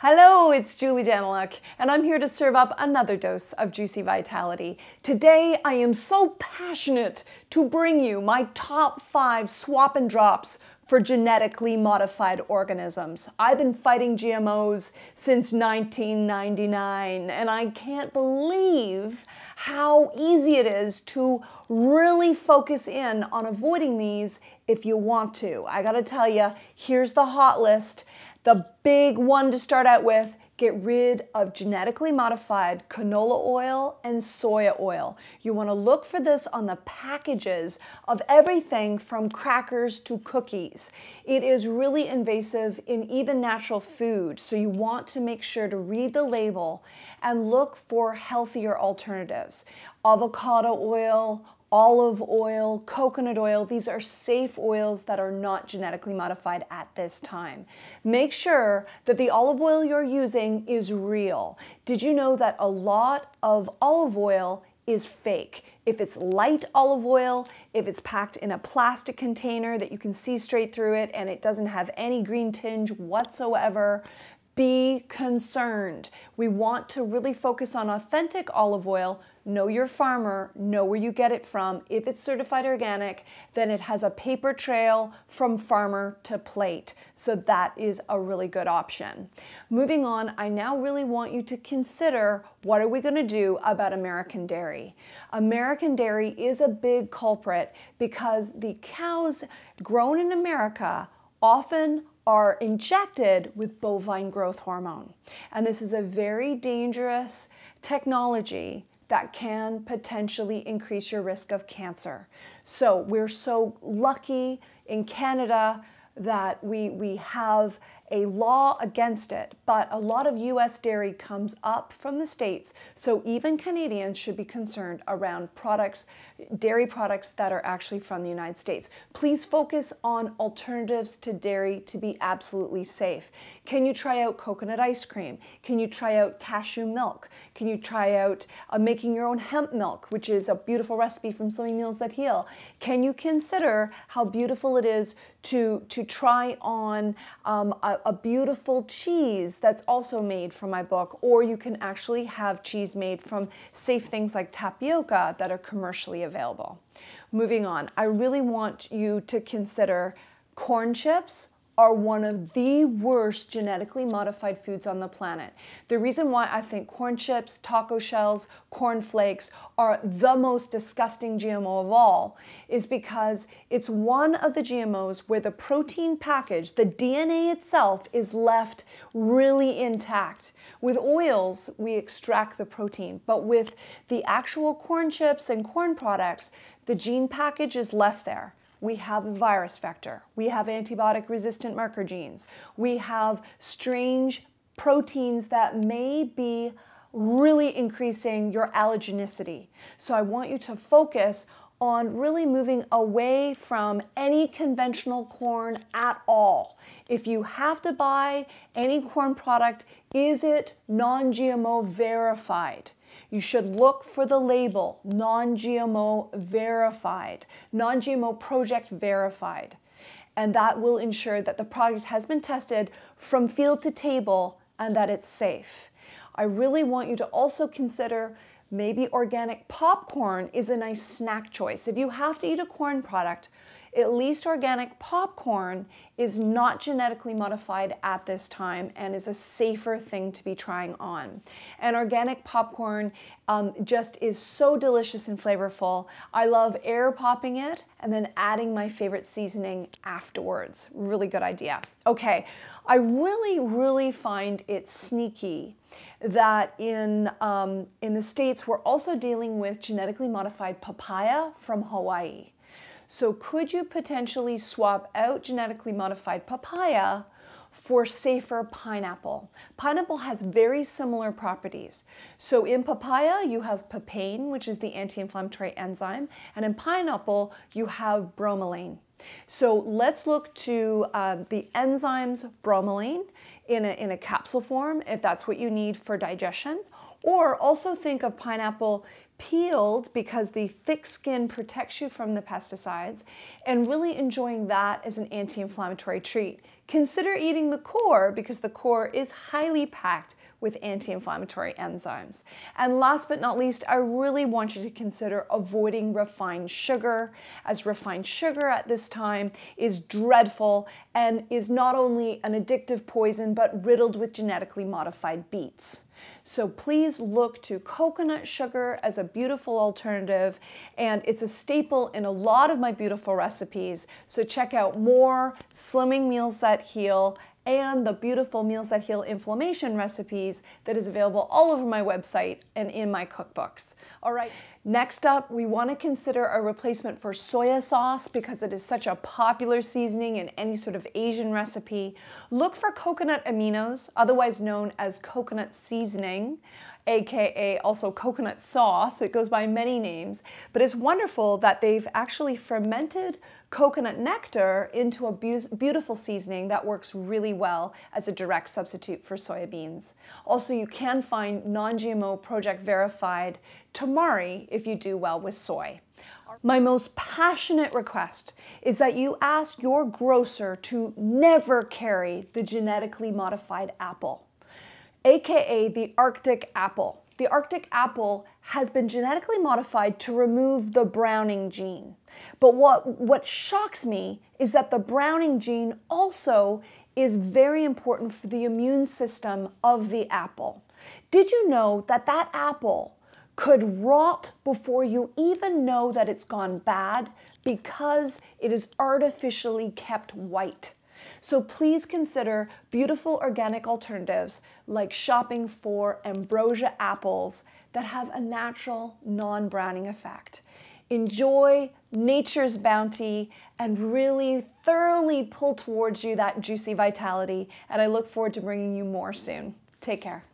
Hello, it's Julie Daniluk, and I'm here to serve up another dose of juicy vitality. Today, I am so passionate to bring you my top five swap and drops for genetically modified organisms. I've been fighting GMOs since 1999, and I can't believe how easy it is to really focus in on avoiding these if you want to. I gotta tell you, here's the hot list. The big one to start out with, get rid of genetically modified canola oil and soya oil. You wanna look for this on the packages of everything from crackers to cookies. It is really invasive in even natural food, so you want to make sure to read the label and look for healthier alternatives. Avocado oil, olive oil, coconut oil. These are safe oils that are not genetically modified at this time. Make sure that the olive oil you're using is real. Did you know that a lot of olive oil is fake? If it's light olive oil, if it's packed in a plastic container that you can see straight through it and it doesn't have any green tinge whatsoever, be concerned. We want to really focus on authentic olive oil know your farmer, know where you get it from. If it's certified organic, then it has a paper trail from farmer to plate. So that is a really good option. Moving on, I now really want you to consider what are we going to do about American dairy? American dairy is a big culprit because the cows grown in America often are injected with bovine growth hormone. And this is a very dangerous technology that can potentially increase your risk of cancer. So we're so lucky in Canada that we, we have a law against it, but a lot of US dairy comes up from the States, so even Canadians should be concerned around products, dairy products that are actually from the United States. Please focus on alternatives to dairy to be absolutely safe. Can you try out coconut ice cream? Can you try out cashew milk? Can you try out uh, making your own hemp milk, which is a beautiful recipe from Slimming Meals That Heal? Can you consider how beautiful it is to, to try on um, a, a, beautiful cheese that's also made from my book, or you can actually have cheese made from safe things like tapioca that are commercially available. Moving on, I really want you to consider corn chips are one of the worst genetically modified foods on the planet. The reason why I think corn chips, taco shells, corn flakes are the most disgusting GMO of all is because it's one of the GMOs where the protein package, the DNA itself, is left really intact. With oils, we extract the protein, but with the actual corn chips and corn products, the gene package is left there we have a virus vector, we have antibiotic resistant marker genes, we have strange proteins that may be really increasing your allergenicity. So I want you to focus on really moving away from any conventional corn at all. If you have to buy any corn product, is it non GMO verified? You should look for the label non-GMO verified, non-GMO project verified. And that will ensure that the product has been tested from field to table and that it's safe. I really want you to also consider maybe organic popcorn is a nice snack choice. If you have to eat a corn product, at least organic popcorn is not genetically modified at this time and is a safer thing to be trying on. And organic popcorn um, just is so delicious and flavorful. I love air popping it and then adding my favorite seasoning afterwards. Really good idea. Okay, I really, really find it sneaky that in, um, in the States we're also dealing with genetically modified papaya from Hawaii. So could you potentially swap out genetically modified papaya for safer pineapple. Pineapple has very similar properties. So in papaya, you have papain, which is the anti-inflammatory enzyme, and in pineapple, you have bromelain. So let's look to uh, the enzymes bromelain in a, in a capsule form, if that's what you need for digestion, or also think of pineapple peeled because the thick skin protects you from the pesticides and really enjoying that as an anti-inflammatory treat. consider eating the core because the core is highly packed with anti-inflammatory enzymes. And last but not least, I really want you to consider avoiding refined sugar, as refined sugar at this time is dreadful and is not only an addictive poison, but riddled with genetically modified beets. So please look to coconut sugar as a beautiful alternative, and it's a staple in a lot of my beautiful recipes. So check out more Slimming Meals That Heal and the beautiful Meals That Heal inflammation recipes that is available all over my website and in my cookbooks. All right, next up, we want to consider a replacement for soya sauce because it is such a popular seasoning in any sort of Asian recipe. Look for coconut aminos, otherwise known as coconut seasoning, aka also coconut sauce. It goes by many names, but it's wonderful that they've actually fermented coconut nectar into a be beautiful seasoning that works really well as a direct substitute for soybeans. Also, you can find non-GMO project verified tamari if you do well with soy. My most passionate request is that you ask your grocer to never carry the genetically modified apple, aka the Arctic apple. The Arctic apple has been genetically modified to remove the browning gene. But what, what shocks me is that the browning gene also is very important for the immune system of the apple. Did you know that that apple could rot before you even know that it's gone bad because it is artificially kept white? So please consider beautiful organic alternatives like shopping for ambrosia apples that have a natural non-browning effect. Enjoy nature's bounty and really thoroughly pull towards you that juicy vitality. And I look forward to bringing you more soon. Take care.